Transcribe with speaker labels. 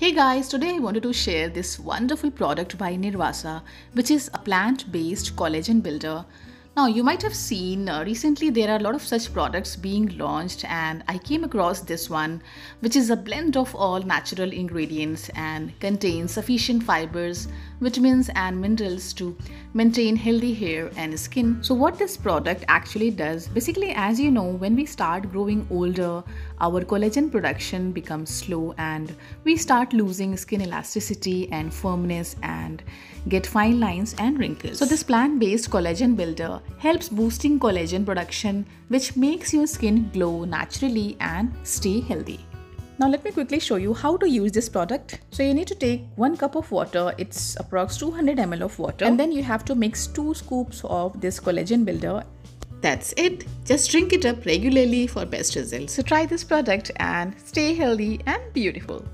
Speaker 1: Hey guys, today I wanted to share this wonderful product by Nirvasa, which is a plant based collagen builder. Now, you might have seen uh, recently there are a lot of such products being launched, and I came across this one, which is a blend of all natural ingredients and contains sufficient fibers, vitamins, and minerals to maintain healthy hair and skin. So, what this product actually does basically, as you know, when we start growing older, our collagen production becomes slow and we start losing skin elasticity and firmness and get fine lines and wrinkles. So this plant-based collagen builder helps boosting collagen production which makes your skin glow naturally and stay healthy. Now let me quickly show you how to use this product. So you need to take 1 cup of water, it's approx 200 ml of water and then you have to mix 2 scoops of this collagen builder that's it. Just drink it up regularly for best results. So try this product and stay healthy and beautiful.